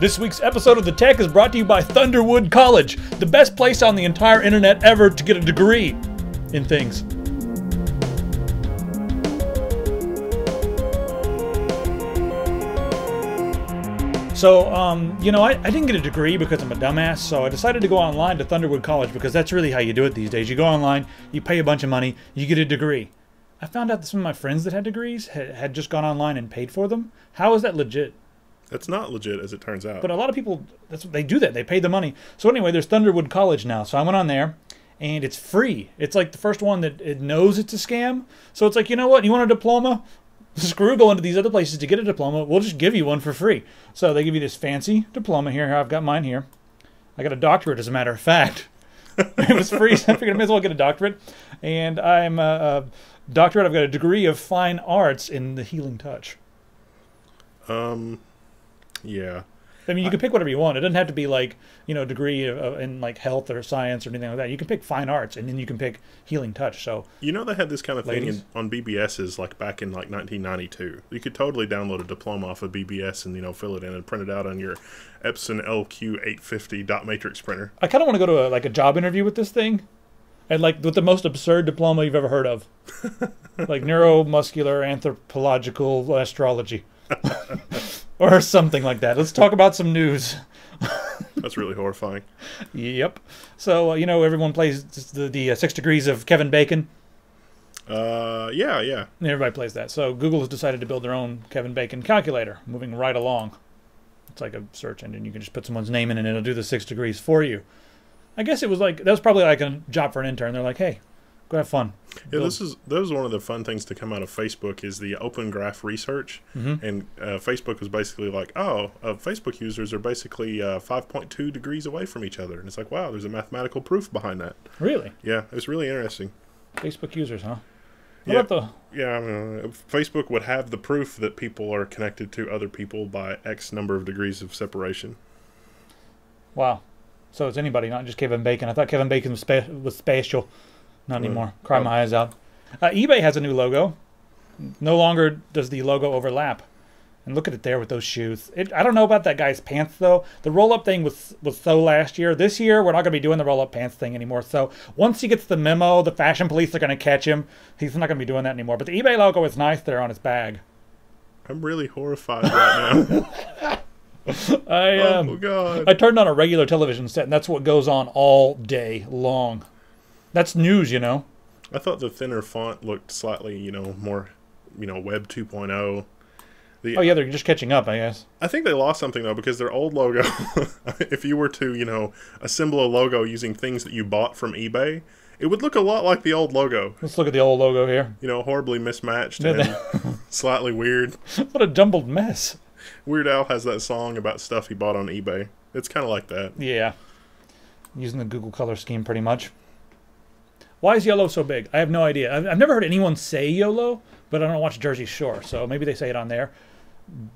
This week's episode of The Tek is brought to you by Thunderwood College, the best place on the entire internet ever to get a degree in things. So, um, you know, I, I didn't get a degree because I'm a dumbass, so I decided to go online to Thunderwood College because that's really how you do it these days. You go online, you pay a bunch of money, you get a degree. I found out that some of my friends that had degrees had, had just gone online and paid for them. How is that legit? That's not legit, as it turns out. But a lot of people, that's they do. That they pay the money. So anyway, there's Thunderwood College now. So I went on there, and it's free. It's like the first one that it knows it's a scam. So it's like, you know what? You want a diploma? Screw going to these other places to get a diploma. We'll just give you one for free. So they give you this fancy diploma here. I've got mine here. I got a doctorate, as a matter of fact. it was free, so I figured I may as well get a doctorate. And I'm a, a doctorate. I've got a degree of fine arts in the healing touch. um, yeah. I mean, you can pick whatever you want. It doesn't have to be like you know, degree in like health or science or anything like that. You can pick fine arts, and then you can pick healing touch. So You know they had this kind of thing in, on BBSs like back in like 1992. You could totally download a diploma off of BBS and you know fill it in and print it out on your Epson LQ850 dot matrix printer. I kind of want to go to a, like a job interview with this thing, and like with the most absurd diploma you've ever heard of, like neuromuscular anthropological astrology, or something like that. Let's talk about some news. That's really horrifying. Yep. So uh, you know everyone plays the the uh, Six Degrees of Kevin Bacon. Uh, yeah, yeah. Everybody plays that. So Google has decided to build their own Kevin Bacon calculator, moving right along. It's like a search engine. You can just put someone's name in and it'll do the six degrees for you. I guess it was like that was probably like a job for an intern. They're like, hey, go have fun. Yeah, Build- this is that was one of the fun things to come out of Facebook is the open graph research, Mhm. and uh, Facebook was basically like, oh, uh, Facebook users are basically uh, 5.2 degrees away from each other, and it's like, wow, there's a mathematical proof behind that. Really, Yeah, it was really interesting. Facebook users, huh? What Yeah. about Yeah, I mean, uh, Facebook would have the proof that people are connected to other people by X number of degrees of separation. Wow. So it's anybody, not just Kevin Bacon. I thought Kevin Bacon was, spe- was special. Not Well, anymore. Cry well- my eyes out. Uh, eBay has a new logo. No longer does the logo overlap. And look at it there with those shoes. It, I don't know about that guy's pants though. The roll up thing was was so last year. This year we're not going to be doing the roll up pants thing anymore. So once he gets the memo, the fashion police are going to catch him. He's not going to be doing that anymore. But the eBay logo is nice there on his bag. I'm really horrified right now. I oh um, God! I turned on a regular television set, and that's what goes on all day long. That's news, you know. I thought the thinner font looked slightly, you know, more, you know, Web 2.0. The, Oh yeah, they're just catching up, I guess. I think they lost something though because their old logo. if you were to, you know, assemble a logo using things that you bought from eBay, it would look a lot like the old logo. Let's look at the old logo here. You know, horribly mismatched and slightly weird. What a jumbled mess. Weird Al has that song about stuff he bought on eBay. It's kind of like that. Yeah. Using the Google color scheme pretty much. Why is YOLO so big? I have no idea. I've, I've never heard anyone say YOLO, but I don't watch Jersey Shore, so maybe they say it on there.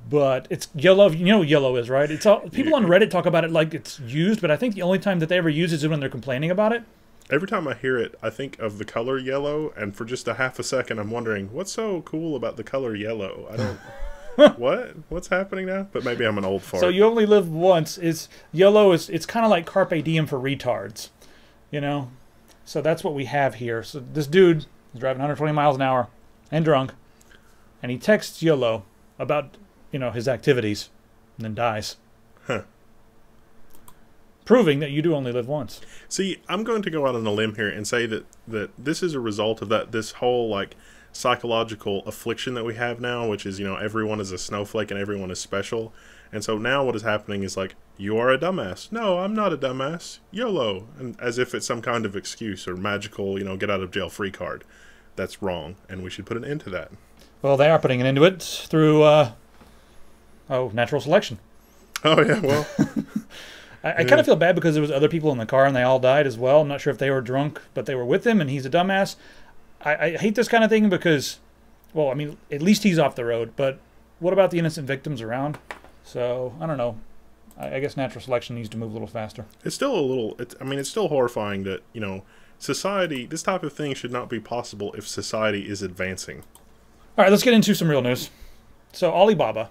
But it's YOLO. You know what YOLO is, right? It's all people on Reddit talk about it like it's used, but I think the only time that they ever use it is when they're complaining about it. Every time I hear it, I think of the color yellow, and for just a half a second, I'm wondering what's so cool about the color yellow. I don't. what? What's happening now? But maybe I'm an old fart. So you only live once. Is YOLO is it's kind of like carpe diem for retards, you know. So that's what we have here. So this dude is driving 120 miles an hour and drunk, and he texts YOLO about you know his activities, and then dies. Huh. Proving that you do only live once. See, I'm going to go out on a limb here and say that that this is a result of that this whole like psychological affliction that we have now, which is you know everyone is a snowflake and everyone is special, and so now what is happening is like you are a dumbass. No, I'm not a dumbass. YOLO, and as if it's some kind of excuse or magical you know get out of jail free card. That's wrong, and we should put an end to that. Well, they are putting an end to it through uh, oh natural selection. Oh yeah, well, I, I Yeah. kind of feel bad because there was other people in the car and they all died as well. I'm not sure if they were drunk, but they were with him, and he's a dumbass. I, I hate this kind of thing because, well, I mean, at least he's off the road. But what about the innocent victims around? So I don't know. I, I guess natural selection needs to move a little faster. it's still a little. It's, I mean, it's still horrifying that you know society. This type of thing should not be possible if society is advancing. All right, let's get into some real news. So Alibaba,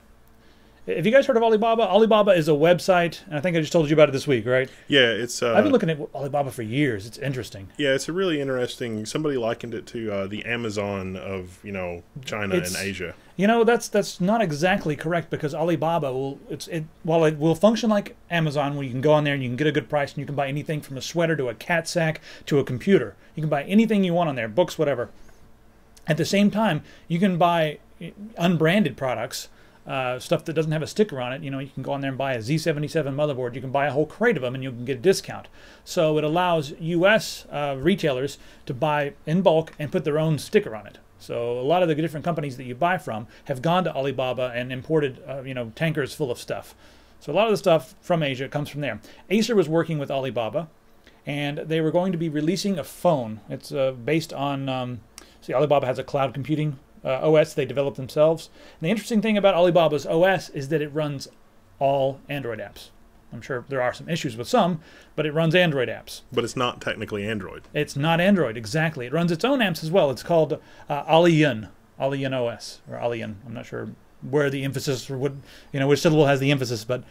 Have you guys heard of Alibaba? Alibaba is a website, and I think I just told you about it this week, right? Yeah, it's. Uh, I've been looking at Alibaba for years. It's interesting. Yeah, it's a really interesting. Somebody likened it to uh, the Amazon of you know China It's- and Asia. You know, that's that's not exactly correct because Alibaba will it's it while it will function like Amazon where you can go on there and you can get a good price and you can buy anything from a sweater to a cat sack to a computer. You can buy anything you want on there, books, whatever. At the same time, you can buy unbranded products, uh, stuff that doesn't have a sticker on it. You know, you can go on there and buy a Z77 motherboard. You can buy a whole crate of them and you can get a discount. So it allows U.S. Uh, retailers to buy in bulk and put their own sticker on it. So a lot of the different companies that you buy from have gone to Alibaba and imported, uh, you know, tankers full of stuff. So a lot of the stuff from Asia comes from there. Acer was working with Alibaba, and they were going to be releasing a phone. It's uh, based on, um, see, Alibaba has a cloud computing uh, OS they developed themselves. And the interesting thing about Alibaba's OS is that it runs all Android apps. I'm sure there are some issues with some, but it runs Android apps. But it's not technically Android. It's not Android, exactly. It runs its own apps as well. It's called uh, Aliyun OS, or Aliyun. I'm not sure where the emphasis, or what, you know, which syllable has the emphasis, but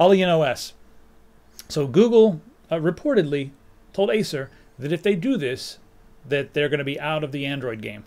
Aliyun OS. So Google uh, reportedly told Acer that if they do this, that they're going to be out of the Android game.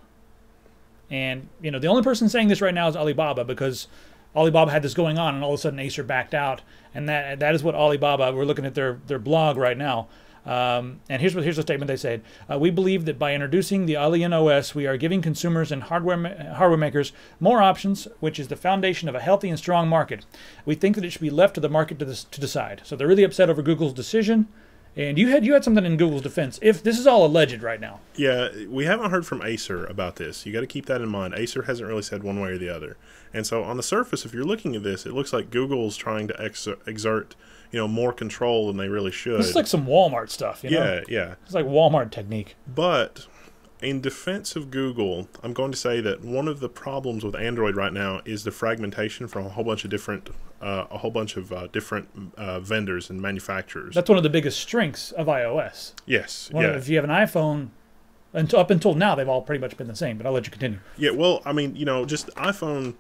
And, you know, the only person saying this right now is Alibaba because Alibaba had this going on and all of a sudden Acer backed out. And that that is what Alibaba, we're looking at their, their blog right now. Um, and here's what here's the statement they said: uh, We believe that by introducing the Alien OS, we are giving consumers and hardware ma- hardware makers more options, which is the foundation of a healthy and strong market. We think that it should be left to the market to, this, to decide. So they're really upset over Google's decision. And you had you had something in Google's defense. If this is all alleged right now, Yeah, we haven't heard from Acer about this. You got to keep that in mind. Acer hasn't really said one way or the other. And so on the surface, if you're looking at this, it looks like Google's trying to ex- exert, you know, more control than they really should. this is like some Walmart stuff. You know? yeah, yeah. it's like Walmart technique. But in defense of Google, I'm going to say that one of the problems with Android right now is the fragmentation from a whole bunch of different, uh, a whole bunch of uh, different uh, vendors and manufacturers. That's one of the biggest strengths of iOS. yes, One yeah, of, if you have an iPhone, until up until now, they've all pretty much been the same. But I'll let you continue. yeah. Well, I mean, you know, just iPhone.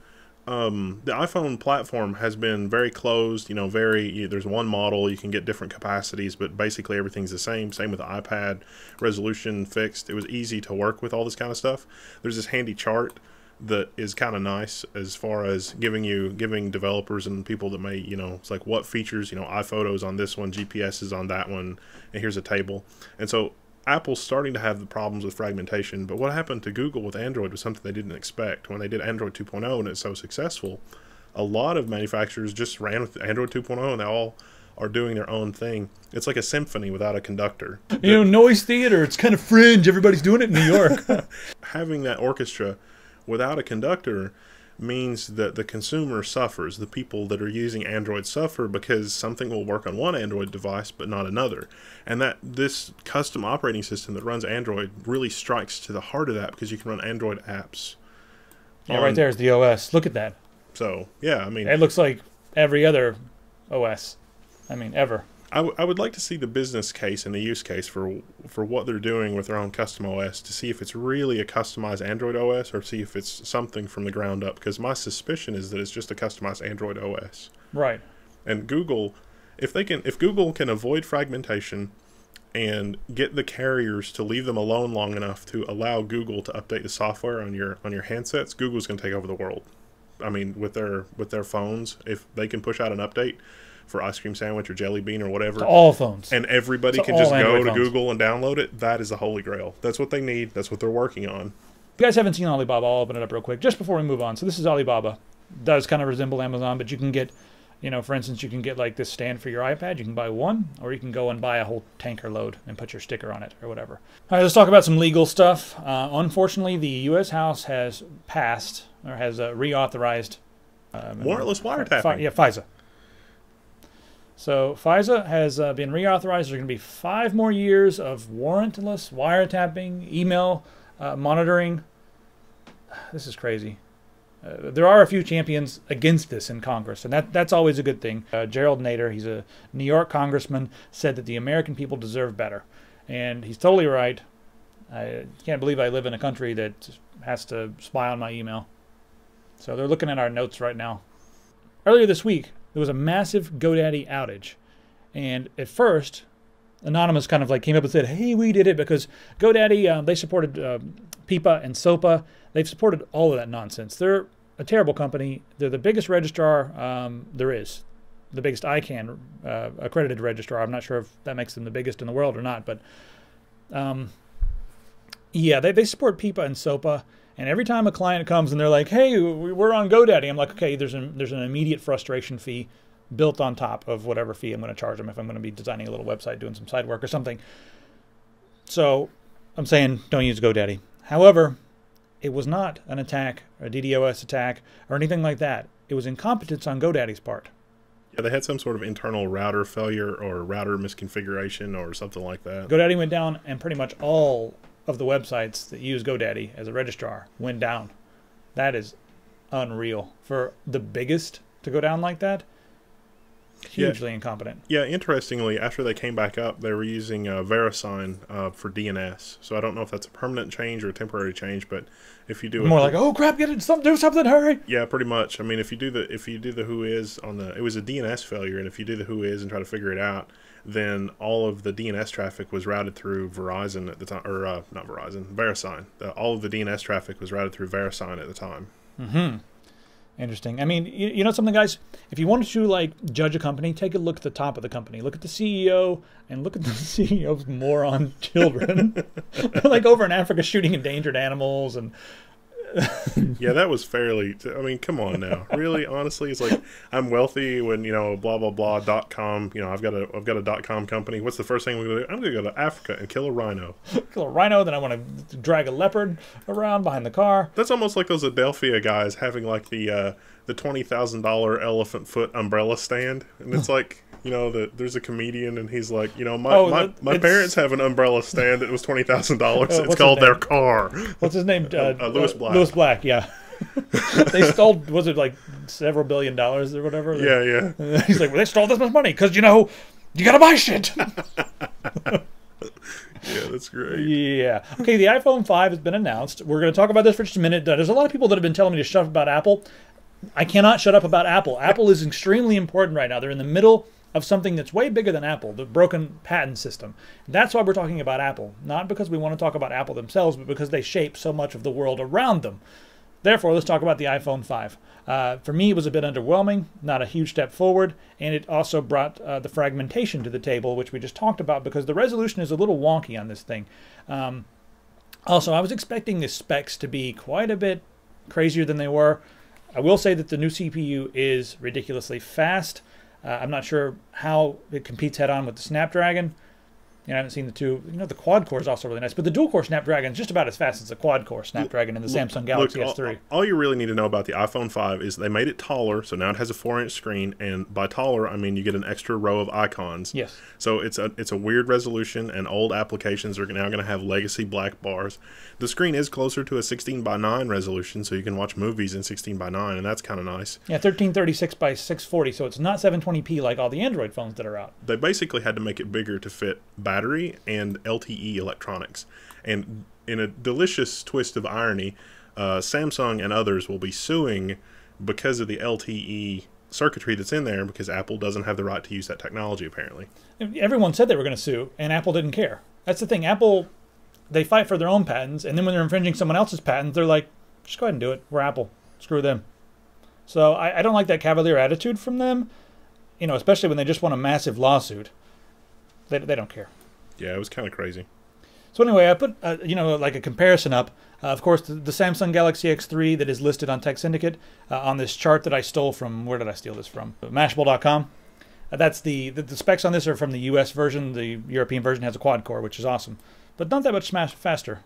Um, the iPhone platform has been very closed. You know, very. You, there's one model. You can get different capacities, but basically everything's the same. Same with the iPad. Resolution fixed. It was easy to work with all this kind of stuff. There's this handy chart that is kind of nice as far as giving you giving developers and people that may you know it's like what features you know iPhotos on this one, GPS is on that one, and here's a table. And so Apple's starting to have the problems with fragmentation, but what happened to Google with Android was something they didn't expect. When they did Android 2.0 and it's so successful, a lot of manufacturers just ran with Android 2.0 and they all are doing their own thing. It's like a symphony without a conductor. You know, noise theater. It's kind of fringe. Everybody's doing it in New York. Having that orchestra without a conductor means that the consumer suffers. The people that are using Android suffer because something will work on one Android device but not another. And that this custom operating system that runs Android really strikes to the heart of that because you can run Android apps. yeah, on- right there's the OS. Look at that. So, yeah, I mean, It looks like every other OS. I mean, ever. I, w- I would like to see the business case and the use case for for what they're doing with their own custom OS to see if it's really a customized Android OS or see if it's something from the ground up. Because my suspicion is that it's just a customized Android OS. Right. And Google, if they can, if Google can avoid fragmentation and get the carriers to leave them alone long enough to allow Google to update the software on your on your handsets, Google's going to take over the world. I mean, with their with their phones, if they can push out an update for ice cream sandwich or jelly bean or whatever, To all phones. and everybody To can just all go to phones. Google and download it, that is the holy grail. That's what they need. That's what they're working on. If you guys haven't seen Alibaba, I'll open it up real quick just before we move on. So this is Alibaba. Does kind of resemble Amazon, but you can get, you know, for instance, you can get like this stand for your iPad. You can buy one, or you can go and buy a whole tanker load and put your sticker on it or whatever. All right, let's talk about some legal stuff. Uh, unfortunately, the U.S. House has passed or has uh, reauthorized um, Warrantless wiretapping. Yeah, FISA. So FISA has uh, been reauthorized. There's going to be five more years of warrantless wiretapping, email uh, monitoring. This is crazy. Uh, there are a few champions against this in Congress, and that, that's always a good thing. Uh, Jerrold Nadler, he's a New York congressman, said that the American people deserve better. And he's totally right. I can't believe I live in a country that has to spy on my email. So they're looking at our notes right now. Earlier this week there was a massive GoDaddy outage, and at first, Anonymous kind of like came up and said, "Hey, we did it because GoDaddy uh, they supported uh, Pipa and SOPA. They've supported all of that nonsense. They're a terrible company. They're the biggest registrar um, there is, the biggest ICANN uh, accredited registrar. I'm not sure if that makes them the biggest in the world or not, but um, yeah, they, they support Pipa and SOPA. And every time a client comes and they're like, "Hey, we're on GoDaddy," I'm like, "Okay, there's an there's an immediate frustration fee built on top of whatever fee I'm going to charge them if I'm going to be designing a little website, doing some side work or something." So I'm saying don't use GoDaddy. However, it was not an attack, a DDoS attack, or anything like that. It was incompetence on GoDaddy's part. Yeah, they had some sort of internal router failure or router misconfiguration or something like that. GoDaddy went down, and pretty much all of the websites that use GoDaddy as a registrar went down. That is unreal. For the biggest to go down like that, hugely yeah. incompetent. Yeah, interestingly, after they came back up, they were using uh, VeriSign uh, for DNS. So I don't know if that's a permanent change or a temporary change, but if you do more it, like, oh crap, get it, some, do something, hurry. Yeah, pretty much. I mean, if you do the if you do the Whois on the, it was a DNS failure, and if you do the who is and try to figure it out, then all of the DNS traffic was routed through Verizon at the time, or uh, not Verizon, VeriSign. The, all of the DNS traffic was routed through VeriSign at the time. Hmm. Interesting. I mean, you, you know something, guys. If you wanted to like judge a company, take a look at the top of the company. Look at the CEO and look at the CEO's moron children. like over in Africa, shooting endangered animals and yeah, that was fairly. I mean, come on now, really, honestly, it's like I'm wealthy when you know blah blah blah dot com. You know, I've got a I've got a dot com company. What's the first thing we're gonna do? I'm gonna go to Africa and kill a rhino. kill a rhino, then I want to drag a leopard around behind the car. That's almost like those Adelphia guys having like the uh, the twenty thousand dollar elephant foot umbrella stand, and it's like you know that there's a comedian and he's like, you know, my Oh, my, my parents have an umbrella stand that was twenty thousand dollars. Uh, It's called their car. What's his name? Uh, Uh, Lewis Black. Lewis Black. Yeah. they stole. Was it like several billion dollars or whatever? Yeah, yeah. He's like, well, they stole this much money because you know you gotta buy shit. Yeah, that's great. yeah. Okay. The iPhone 5 has been announced. We're going to talk about this for just a minute. Uh, There's a lot of people that have been telling me to shut up about Apple. I cannot shut up about Apple. Apple is extremely important right now. They're in the middle of something that's way bigger than Apple, the broken patent system. That's why we're talking about Apple. Not because we want to talk about Apple themselves, but because they shape so much of the world around them. Therefore, let's talk about the iPhone 5. Uh, for me, it was a bit underwhelming, not a huge step forward, and it also brought uh, the fragmentation to the table, which we just talked about, because the resolution is a little wonky on this thing. Um, also, I was expecting the specs to be quite a bit crazier than they were. I will say that the new CPU is ridiculously fast. Uh, I'm not sure how it competes head on with the Snapdragon. You know, I haven't seen the two. You know, the quad core is also really nice, but the dual core Snapdragon is just about as fast as the quad core Snapdragon in the Samsung Galaxy Look, S3. all, all you really need to know about the iPhone 5 is they made it taller, so now it has a four-inch screen, and by taller I mean you get an extra row of icons. Yes. So it's a it's a weird resolution, and old applications are now going to have legacy black bars. The screen is closer to a 16 by 9 resolution, so you can watch movies in 16 by 9, and that's kind of nice. Yeah, 1336 by 640, so it's not 720p like all the Android phones that are out. They basically had to make it bigger to fit battery and LTE electronics. And in a delicious twist of irony, uh, Samsung and others will be suing because of the LTE circuitry that's in there because Apple doesn't have the right to use that technology apparently. Everyone said they were going to sue, and Apple didn't care. That's the thing. Apple, they fight for their own patents, and then when they're infringing someone else's patents, they're like, just go ahead and do it. We're Apple. Screw them. So I, I don't like that cavalier attitude from them, you know, especially when they just want a massive lawsuit. They, they don't care. Yeah, it was kind of crazy. So anyway, I put uh, you know like a comparison up. Uh, of course, the, the Samsung Galaxy S3 that is listed on Tek Syndicate uh, on this chart that I stole from. Where did I steal this from? Mashable.com. Uh, that's the, the the specs on this are from the U.S. version. The European version has a quad core, which is awesome, but not that much faster.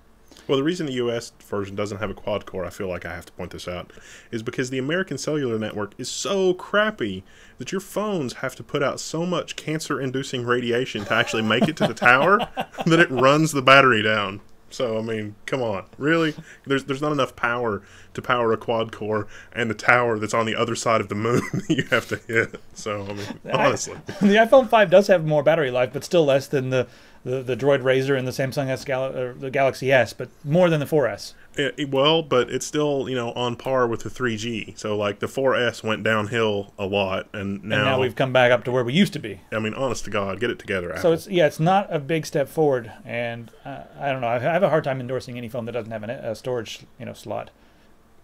Well, the reason the US version doesn't have a quad core, I feel like I have to point this out, is because the American cellular network is so crappy that your phones have to put out so much cancer inducing radiation to actually make it to the tower that it runs the battery down. So I mean, come on, really? There's there's not enough power to power a quad core and a tower that's on the other side of the moon that you have to hit. So I mean, honestly, the iPhone 5 does have more battery life, but still less than the the, the Droid RAZR and the Samsung S Gal- the Galaxy S, but more than the 4S. It- it- well, but it's still you know on par with the 3G. So like the 4S went downhill a lot, and now, And now we've come back up to where we used to be. I mean, honest to God, get it together. Apple. So it's yeah, it's not a big step forward, and uh, I don't know. I have a hard time endorsing any phone that doesn't have an, a storage you know slot.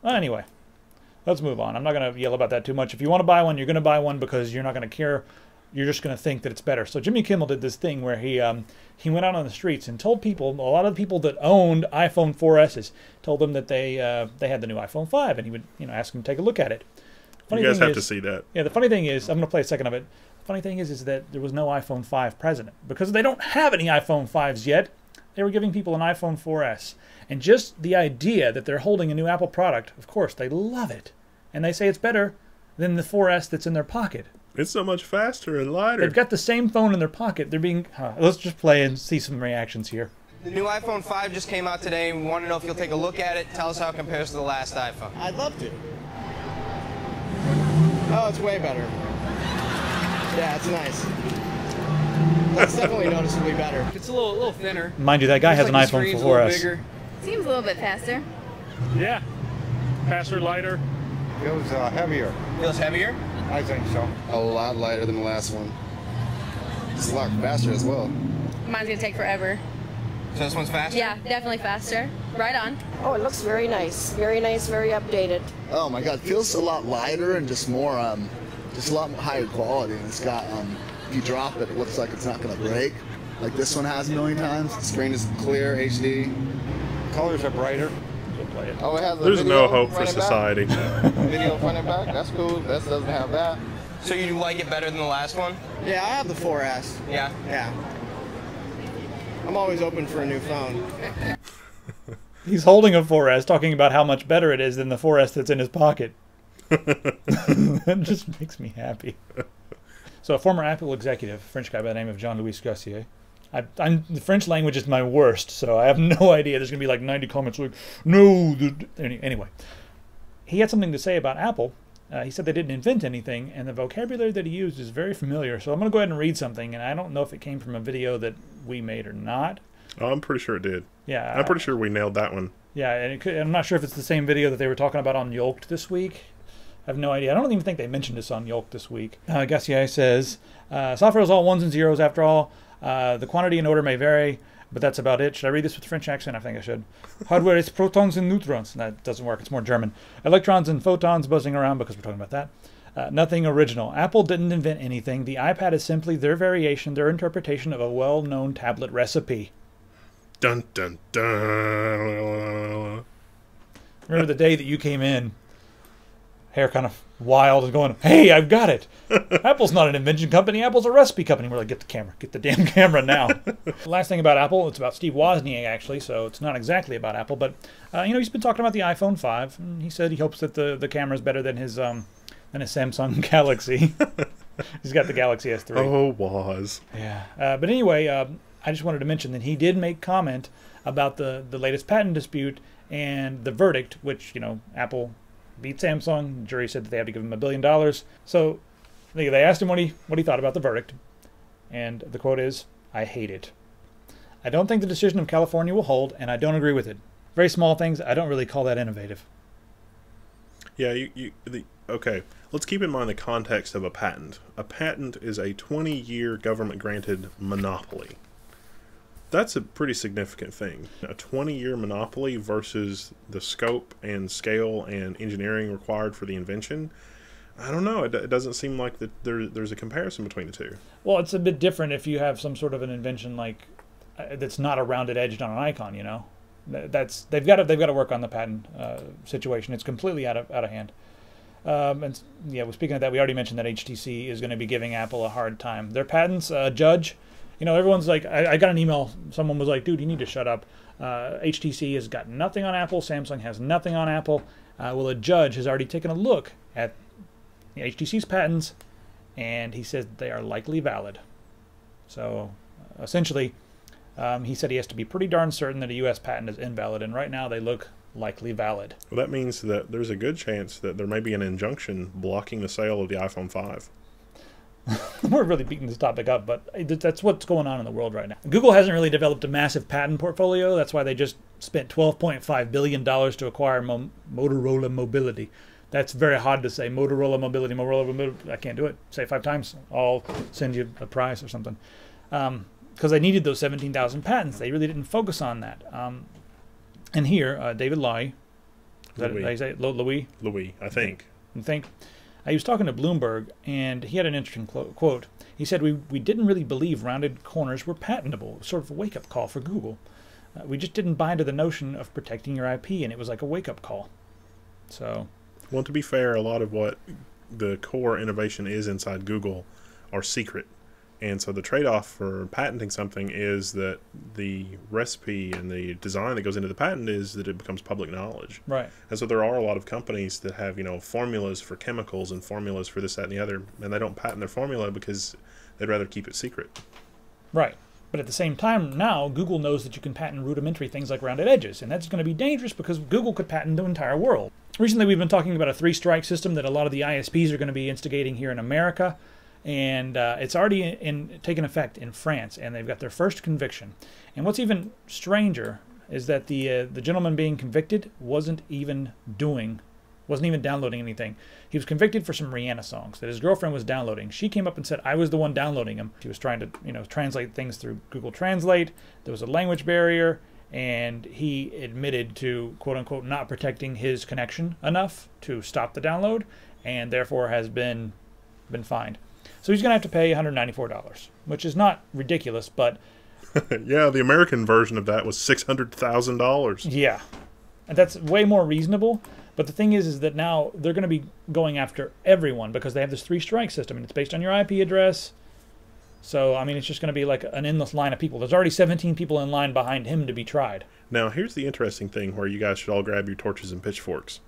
Well, anyway, let's move on. I'm not going to yell about that too much. If you want to buy one, you're going to buy one because you're not going to care. You're just going to think that it's better. So Jimmy Kimmel did this thing where he um, he went out on the streets and told people, a lot of the people that owned iPhone 4Ss, told them that they uh, they had the new iPhone 5, and he would you know ask them to take a look at it. Funny you guys have to see that. yeah, the funny thing is, I'm going to play a second of it. The funny thing is, is that there was no iPhone 5 present because they don't have any iPhone 5s yet. They were giving people an iPhone 4S, and just the idea that they're holding a new Apple product, of course, they love it, and they say it's better than the 4S that's in their pocket. It's so much faster and lighter. They've got the same phone in their pocket. They're being. Uh, let's just play and see some reactions here. The new iPhone 5 just came out today. We want to know if you'll take a look at it. Tell us how it compares to the last iPhone. I'd love to. Oh, it's way better. Yeah, it's nice. That's definitely noticeably better. It's a little, a little thinner. Mind you, that guy has an iPhone 4S. Seems a little bit faster. Yeah. Faster, lighter. Feels uh, heavier. Feels heavier. I think so. A lot lighter than the last one. It's a lot faster as well. Mine's gonna take forever. So this one's faster. Yeah, definitely faster. Right on. Oh, it looks very nice. Very nice, very updated. Oh my god, it feels a lot lighter and just more, um, just a lot higher quality. And it's got, um, if you drop it, it looks like it's not gonna break. Like this one has a million times. The screen is clear, HD. Colors are brighter. Play it. Oh, it has a There's video no hope for front and back. society. Video front and back. That's cool. That doesn't have that. So you like it better than the last one? Yeah, I have the 4S. Yeah. Yeah. I'm always open for a new phone. He's holding a 4S, talking about how much better it is than the 4S that's in his pocket. that just makes me happy. So, a former Apple executive, French guy by the name of Jean Louis Gassier. I, I'm the French language is my worst, so I have no idea. There's gonna be like 90 comments like, no. The, anyway, he had something to say about Apple. Uh, he said they didn't invent anything, and the vocabulary that he used is very familiar. So I'm gonna go ahead and read something, and I don't know if it came from a video that we made or not. Oh, I'm pretty sure it did. Yeah, I'm pretty sure we nailed that one. yeah, and it could, I'm not sure if it's the same video that they were talking about on Yolked this week. I have no idea. I don't even think they mentioned this on Yolk this week. Uh, Gassier says, uh, software is all ones and zeros after all. Uh, the quantity and order may vary, but that's about it. Should I read this with French accent? I think I should. Hardware is protons and neutrons. That doesn't work. It's more German. Electrons and photons buzzing around because we're talking about that. Uh, nothing original. Apple didn't invent anything. The iPad is simply their variation, their interpretation of a well known tablet recipe. Dun dun dun. Remember the day that you came in, hair kind of wild and going, "Hey, I've got it! Apple's not an invention company. Apple's a recipe company." We're like, "Get the camera, get the damn camera now." Last thing about Apple, it's about Steve Wozniak actually, so it's not exactly about Apple, but uh, you know he's been talking about the iPhone 5. And he said he hopes that the the camera's better than his um than his Samsung Galaxy. he's got the Galaxy S3. Oh, was. Yeah. Uh, but anyway, um, I just wanted to mention that he did make comment about the, the latest patent dispute and the verdict, which, you know, Apple beat Samsung. The jury said that they had to give him a billion dollars. So they, they asked him what he, what he thought about the verdict. And the quote is, I hate it. I don't think the decision of California will hold, and I don't agree with it. Very small things, I don't really call that innovative. Yeah, you, you the okay. Let's keep in mind the context of a patent. A patent is a 20-year government-granted monopoly. That's a pretty significant thing. A 20-year monopoly versus the scope and scale and engineering required for the invention. I don't know. It, it doesn't seem like that there, there's a comparison between the two. Well, it's a bit different if you have some sort of an invention like uh, that's not a rounded edge on an icon. You know, that's they've got to they've got to work on the patent uh, situation. It's completely out of out of hand. Um, and yeah, well, speaking of that, we already mentioned that HTC is going to be giving Apple a hard time. Their patents, uh, judge, you know, everyone's like, I, I got an email. Someone was like, dude, you need to shut up. Uh, HTC has got nothing on Apple. Samsung has nothing on Apple. Uh, well, a judge has already taken a look at HTC's patents, and he says they are likely valid. So uh, essentially, um, he said he has to be pretty darn certain that a U.S. patent is invalid, and right now they look likely valid. Well, that means that there's a good chance that there may be an injunction blocking the sale of the iPhone 5. We're really beating this topic up, but that's what's going on in the world right now. Google hasn't really developed a massive patent portfolio. That's why they just spent $12.5 billion to acquire Mo- Motorola Mobility. That's very hard to say. Motorola Mobility, Motorola Mobility. I can't do it. Say it five times. I'll send you a prize or something. Because they needed those 17,000 patents. They really didn't focus on that. Um, and here, uh, David Lai, is that Louis. say Louis? Louis, I think. I think. I was talking to Bloomberg, and he had an interesting quote. He said, we, we didn't really believe rounded corners were patentable. Sort of a wake up call for Google. Uh, we just didn't buy into the notion of protecting your IP, and it was like a wake up call. So, Well, to be fair, a lot of what the core innovation is inside Google are secret. And so the trade off for patenting something is that the recipe and the design that goes into the patent is that it becomes public knowledge. right. And so there are a lot of companies that have, you know, formulas for chemicals and formulas for this, that, and the other, and they don't patent their formula because they'd rather keep it secret. Right. But at the same time, now Google knows that you can patent rudimentary things like rounded edges, and that's going to be dangerous because Google could patent the entire world. Recently, we've been talking about a three strike system that a lot of the ISPs are going to be instigating here in America, and uh, it's already in, in, taken effect in France, and they've got their first conviction. And what's even stranger is that the uh, the gentleman being convicted wasn't even doing wasn't even downloading anything. He was convicted for some Rihanna songs that his girlfriend was downloading. She came up and said, I was the one downloading them. She was trying to, you know, translate things through Google Translate. There was a language barrier, and he admitted to, quote unquote, not protecting his connection enough to stop the download, and therefore has been been fined. So he's going to have to pay $194, which is not ridiculous, but yeah, the American version of that was $600,000. Yeah, and that's way more reasonable. But the thing is, is that now they're going to be going after everyone because they have this three strike system, and it's based on your IP address. So I mean, it's just going to be like an endless line of people. There's already 17 people in line behind him to be tried. Now, here's the interesting thing where you guys should all grab your torches and pitchforks.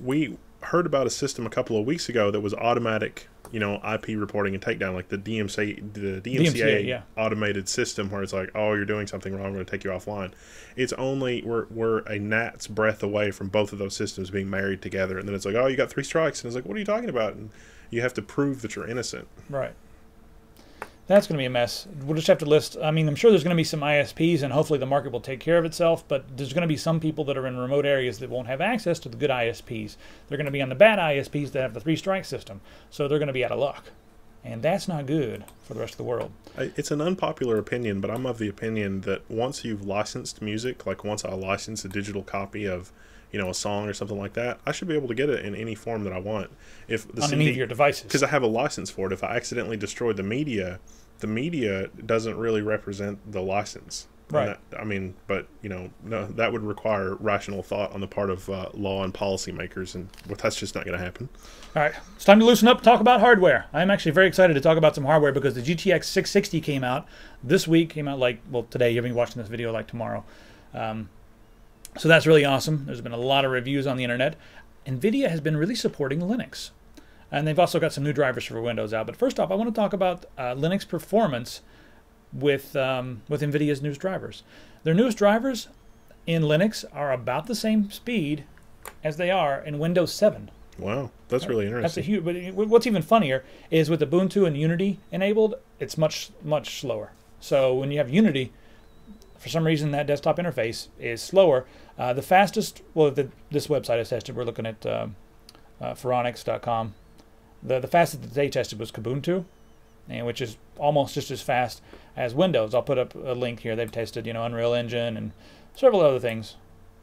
We heard about a system a couple of weeks ago that was automatic, you know, IP reporting and takedown, like the DMCA, the DMCA, DMCA, yeah. automated system where it's like, oh, you're doing something wrong, I'm going to take you offline. It's only we're we're a gnat's breath away from both of those systems being married together, and then it's like, oh, you got three strikes, and it's like, what are you talking about? And you have to prove that you're innocent. Right. That's going to be a mess. We'll just have to list. I mean, I'm sure there's going to be some ISPs, and hopefully the market will take care of itself. But there's going to be some people that are in remote areas that won't have access to the good ISPs. They're going to be on the bad ISPs that have the three strike system. So they're going to be out of luck. And that's not good for the rest of the world. It's an unpopular opinion, but I'm of the opinion that once you've licensed music, like once I license a digital copy of, you know, a song or something like that, I should be able to get it in any form that I want. If the On any of your devices. because I have a license for it. If I accidentally destroy the media, the media doesn't really represent the license. Right. that- I mean, but you know, no, that would require rational thought on the part of uh, law and policymakers, and well, that's just not going to happen. All right, it's time to loosen up. Talk about hardware. I'm actually very excited to talk about some hardware because the GTX 660 came out this week. Came out like well today. You'll be watching this video like tomorrow. Um, so that's really awesome. There's been a lot of reviews on the internet. Nvidia has been really supporting Linux, and they've also got some new drivers for Windows out. But first off, I want to talk about uh, Linux performance with um, with Nvidia's newest drivers. Their newest drivers in Linux are about the same speed as they are in Windows 7. Wow, that's really interesting. That's a huge. But what's even funnier is with Ubuntu and Unity enabled, it's much much slower. So when you have Unity, for some reason that desktop interface is slower. Uh, the fastest, well, the, this website is tested. We're looking at uh, uh, Phoronix.com. The the fastest that they tested was Kubuntu, and which is almost just as fast as Windows. I'll put up a link here. They've tested, you know, Unreal Engine and several other things.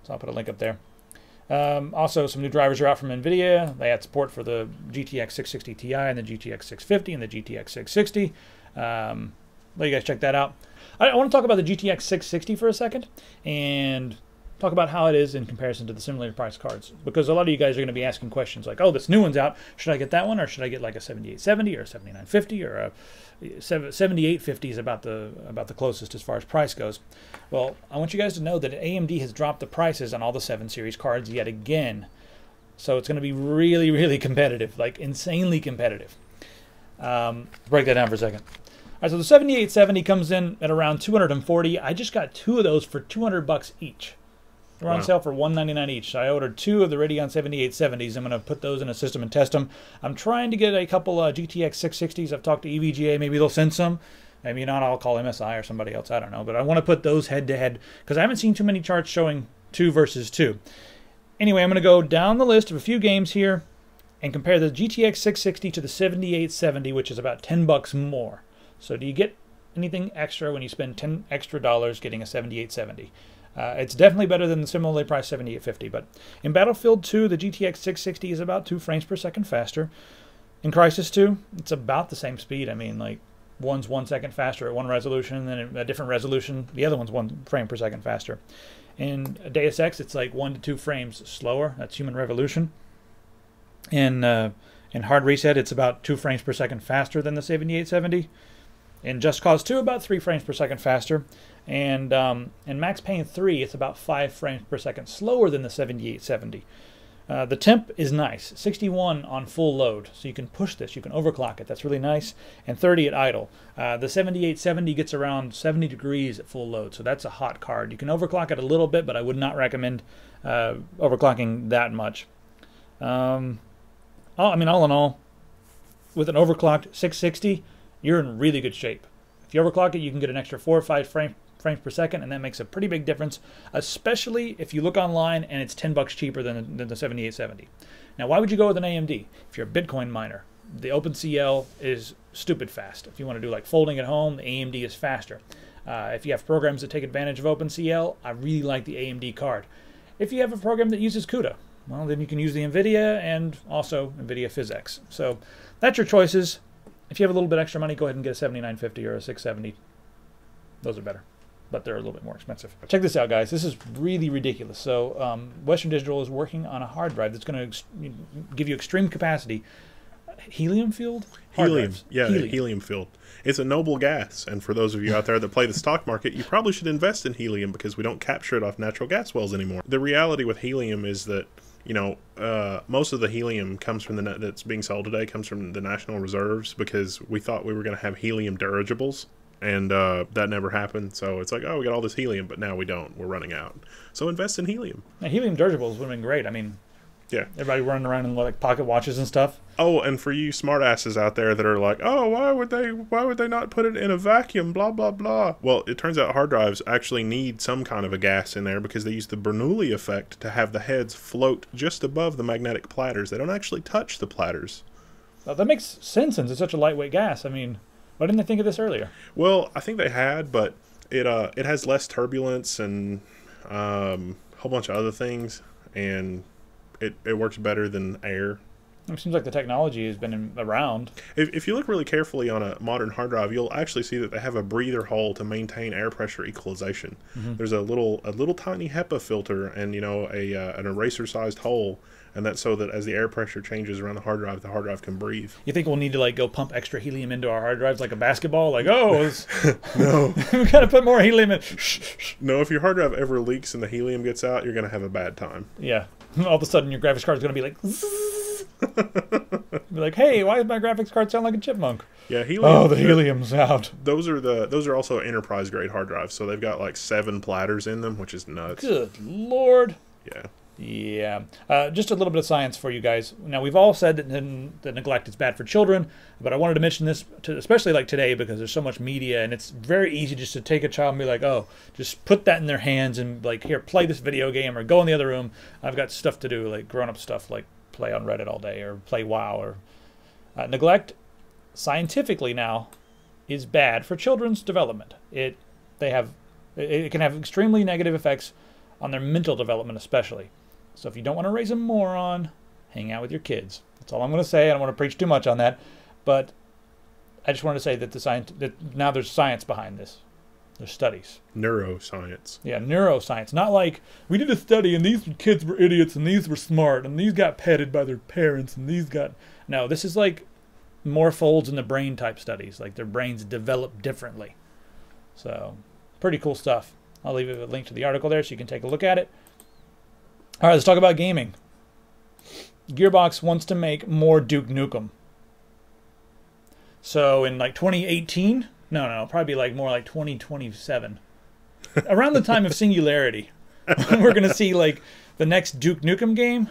So I'll put a link up there. Um, also, some new drivers are out from NVIDIA. They had support for the GTX 660 Ti and the GTX 650 and the GTX 660. Um, let you guys check that out. I, I want to talk about the GTX 660 for a second and talk about how it is in comparison to the similar price cards. Because a lot of you guys are going to be asking questions like, oh, this new one's out. Should I get that one or should I get like a 7870 or a 7950 or a 7850 is about the about the closest as far as price goes. Well, I want you guys to know that AMD has dropped the prices on all the 7 series cards yet again. So it's going to be really, really competitive, like insanely competitive. Um, break that down for a second. All right, so the 7870 comes in at around 240. I just got two of those for 200 bucks each. They're on Wow. sale for one ninety nine each. So I ordered two of the Radeon seventy eight seventies. I'm going to put those in a system and test them. I'm trying to get a couple uh, GTX six sixties. I've talked to EVGA. Maybe they'll send some. Maybe not. I'll call MSI or somebody else. I don't know. But I want to put those head to head because I haven't seen too many charts showing two versus two. Anyway, I'm going to go down the list of a few games here and compare the GTX 660 to the 7870, which is about 10 bucks more. So do you get anything extra when you spend 10 extra dollars getting a 7870? Uh, it's definitely better than the similarly priced 7850, but in Battlefield 2, the GTX 660 is about 2 frames per second faster. In Crysis 2, it's about the same speed. I mean, like, one's one second faster at one resolution, and then a different resolution, the other one's one frame per second faster. In Deus Ex, it's like one to two frames slower. That's Human Revolution. In uh, in Hard Reset, it's about two frames per second faster than the 7870. In Just Cause 2, about three frames per second faster. And um, in Max Payne 3, it's about five frames per second slower than the 7870. Uh, the temp is nice, 61 on full load, so you can push this, you can overclock it. That's really nice, and 30 at idle. Uh, the 7870 gets around 70 degrees at full load, so that's a hot card. You can overclock it a little bit, but I would not recommend uh, overclocking that much. Um, I mean, all in all, with an overclocked 660, you're in really good shape. If you overclock it, you can get an extra four or five frame, frames per second, and that makes a pretty big difference, especially if you look online and it's 10 bucks cheaper than, than the 7870. Now, why would you go with an AMD? If you're a Bitcoin miner, the OpenCL is stupid fast. If you want to do like folding at home, the AMD is faster. Uh, if you have programs that take advantage of OpenCL, I really like the AMD card. If you have a program that uses CUDA, well, then you can use the NVIDIA and also NVIDIA PhysX. So that's your choices. If you have a little bit extra money, go ahead and get a 7950 or a 670. Those are better, but they're a little bit more expensive. Check this out, guys. This is really ridiculous. So um, Western Digital is working on a hard drive that's going to give you extreme capacity. Helium filled? Helium, drives. yeah, Helium. helium filled. It's a noble gas, and for those of you out there that play the stock market, you probably should invest in helium because we don't capture it off natural gas wells anymore. The reality with helium is that you know uh, most of the helium comes from the that's being sold today comes from the national reserves because we thought we were going to have helium dirigibles, and uh, that never happened. So it's like, oh, we got all this helium, but now we don't. We're running out. So invest in helium. Now, helium dirigibles would have been great. I mean, Yeah. everybody running around in like pocket watches and stuff. Oh, and for you smartasses out there that are like, "Oh, why would they? Why would they not put it in a vacuum?" Blah blah blah. Well, it turns out hard drives actually need some kind of a gas in there because they use the Bernoulli effect to have the heads float just above the magnetic platters. They don't actually touch the platters. Well, that makes sense since it's such a lightweight gas. I mean, why didn't they think of this earlier? Well, I think they had, but it uh it has less turbulence and um, a whole bunch of other things, and it it works better than air. It seems like the technology has been in, around. If, if you look really carefully on a modern hard drive, you'll actually see that they have a breather hole to maintain air pressure equalization. Mhm. There's a little a little tiny HEPA filter and you know a uh, an eraser sized hole, and that's so that as the air pressure changes around the hard drive, the hard drive can breathe. You think we'll need to like go pump extra helium into our hard drives like a basketball? Like, oh, no, we gotta put more helium in. No, if your hard drive ever leaks and the helium gets out, you're gonna have a bad time. Yeah. All of a sudden, your graphics card is gonna be like, be like, hey, why does my graphics card sound like a chipmunk? Yeah, helium. Oh, the helium's out. Those are the those are also enterprise grade hard drives, so they've got like seven platters in them, which is nuts. Good lord. Yeah. Yeah. Uh, just a little bit of science for you guys. Now, we've all said that, that neglect is bad for children, but I wanted to mention this, to, especially like today, because there's so much media, and it's very easy just to take a child and be like, oh, just put that in their hands and, like, here, play this video game or go in the other room. I've got stuff to do, like grown up stuff, like play on Reddit all day or play WoW. Or uh, Neglect, scientifically now, is bad for children's development. It, they have, it, it can have extremely negative effects on their mental development, especially. So if you don't want to raise a moron, hang out with your kids. That's all I'm going to say. I don't want to preach too much on that, but I just wanted to say that the science that now there's science behind this. There's studies. Neuroscience. Yeah, neuroscience. Not like we did a study and these kids were idiots and these were smart and these got petted by their parents and these got no. This is like more folds in the brain type studies. Like their brains develop differently. So pretty cool stuff. I'll leave a link to the article there so you can take a look at it. All right, let's talk about gaming. Gearbox wants to make more Duke Nukem. So in like 2018, no, no, no, probably like more like 2027. Around the time of Singularity, We're gonna see like the next Duke Nukem game,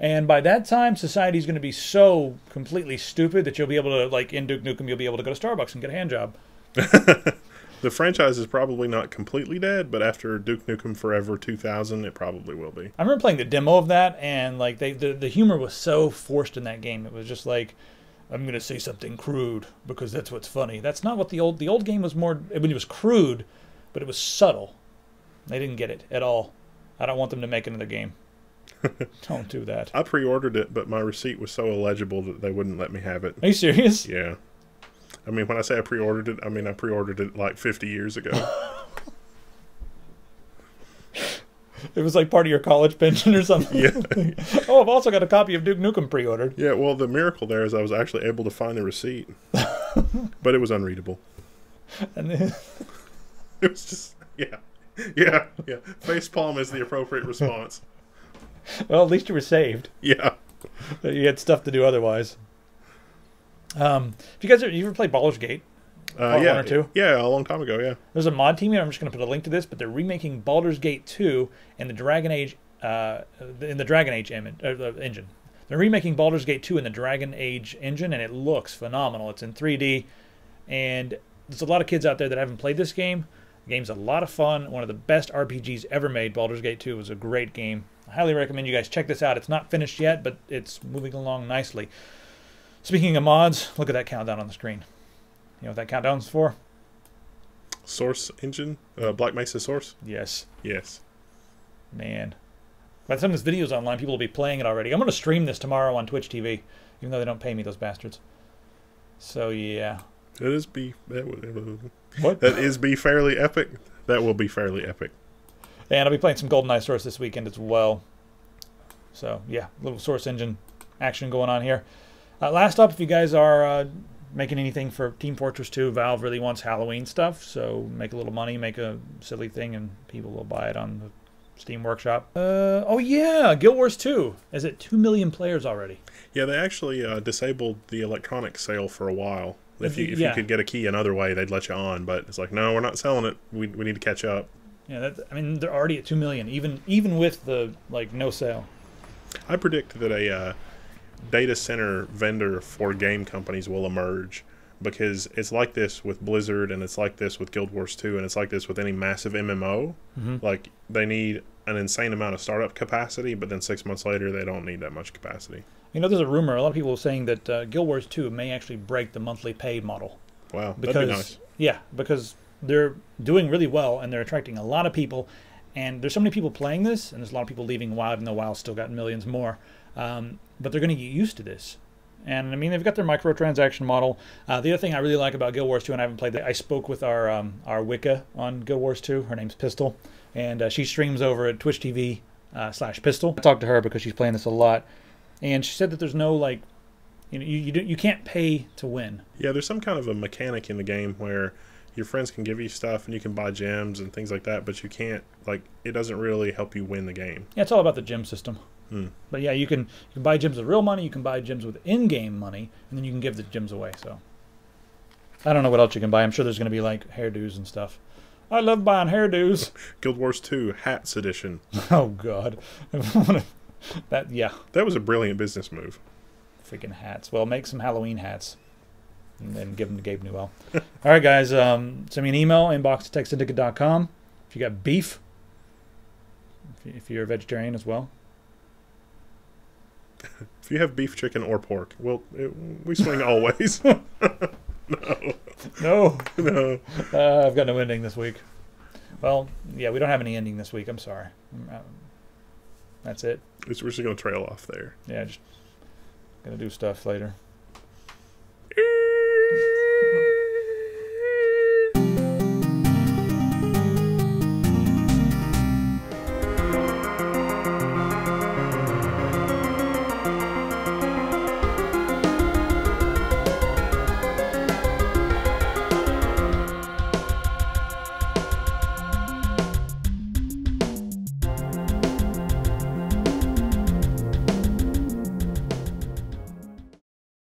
and by that time, society's gonna be so completely stupid that you'll be able to like in Duke Nukem, you'll be able to go to Starbucks and get a hand job. The franchise is probably not completely dead, but after Duke Nukem Forever 2000, it probably will be. I remember playing the demo of that, and like they the, the humor was so forced in that game. It was just like, I'm gonna say something crude because that's what's funny. That's not what the old the old game was more. I mean, it was crude, but it was subtle. They didn't get it at all. I don't want them to make another game. don't do that. I pre-ordered it, but my receipt was so illegible that they wouldn't let me have it. Are you serious? Yeah. I mean, when I say I pre-ordered it, I mean I pre-ordered it like 50 years ago. It was like part of your college pension or something. yeah. oh, I've also got a copy of Duke Nukem pre-ordered. Yeah, well, the miracle there is I was actually able to find the receipt, but it was unreadable. And then, It was just, yeah, yeah, yeah. Face palm is the appropriate response. well, at least you were saved. Yeah. You had stuff to do otherwise. Um, if you guys ever, you ever played Baldur's Gate? Uh, yeah, one or two? yeah, a long time ago. Yeah, There's a mod team here. I'm just going to put a link to this, but they're remaking Baldur's Gate 2 and the Dragon Age uh, in the Dragon Age uh, the engine. They're remaking Baldur's Gate 2 in the Dragon Age engine, and it looks phenomenal. It's in 3D, and there's a lot of kids out there that haven't played this game. The game's a lot of fun. One of the best RPGs ever made. Baldur's Gate 2 was a great game. I highly recommend you guys check this out. It's not finished yet, but it's moving along nicely. Speaking of mods, look at that countdown on the screen. You know what that countdown's for? Source engine, uh, Black Mesa Source. Yes. Yes. Man. By the time this video's online, people will be playing it already. I'm going to stream this tomorrow on Twitch TV, even though they don't pay me, those bastards. So, yeah. That is be that, would- What? that is be fairly epic. That will be fairly epic. And I'll be playing some GoldenEye Source this weekend as well. So, yeah, little Source Engine action going on here. Uh, last up, if you guys are uh, making anything for Team Fortress 2, Valve really wants Halloween stuff. So, make a little money, make a silly thing, and people will buy it on the Steam Workshop. Uh, oh, yeah, Guild Wars 2 is at 2 million players already. Yeah, they actually uh, disabled the electronic sale for a while. If you if Yeah. you could get a key another way, they'd let you on. But it's like, no, we're not selling it. We, we need to catch up. Yeah, that, I mean they're already at two million, even even with the like no sale. I predict that a uh, data center vendor for game companies will emerge because it's like this with Blizzard and it's like this with Guild Wars 2 and it's like this with any massive MMO. Like they need an insane amount of startup capacity, but then six months later they don't need that much capacity. You know, there's a rumor. A lot of people are saying that uh, Guild Wars 2 may actually break the monthly pay model Wow, because that'd be nice. yeah, because they're doing really well and they're attracting a lot of people. And there's so many people playing this, and there's a lot of people leaving WoW, even though WoW's still got millions more. Um, but they're going to get used to this. And I mean, they've got their microtransaction model. Uh, the other thing I really like about Guild Wars 2, and I haven't played that, I spoke with our um, our Wicca on Guild Wars 2. Her name's Pistol, and uh, she streams over at Twitch TV uh, slash Pistol. I talked to her because she's playing this a lot, and she said that there's no like, you know, you you, do, you can't pay to win. Yeah, there's some kind of a mechanic in the game where your friends can give you stuff and you can buy gems and things like that, but you can't like it doesn't really help you win the game. Yeah, it's all about the gem system. Hmm. But yeah, you can you can buy gems with real money, you can buy gems with in-game money, and then you can give the gems away. So I don't know what else you can buy. I'm sure there's going to be like hairdos and stuff. I love buying hairdos. Guild Wars 2 Hats Edition. oh God, that yeah, That was a brilliant business move. freaking hats. Well, make some Halloween hats. And then give them to Gabe Newell. All right, guys. Um, send me an email, inbox at teksyndicate.com. If you got beef, if you're a vegetarian as well. if you have beef, chicken, or pork, well, it, we swing always. no. No. No. Uh, I've got no ending this week. Well, yeah, we don't have any ending this week. I'm sorry. Um, that's it. It's, we're just going to trail off there. Yeah, just going to do stuff later.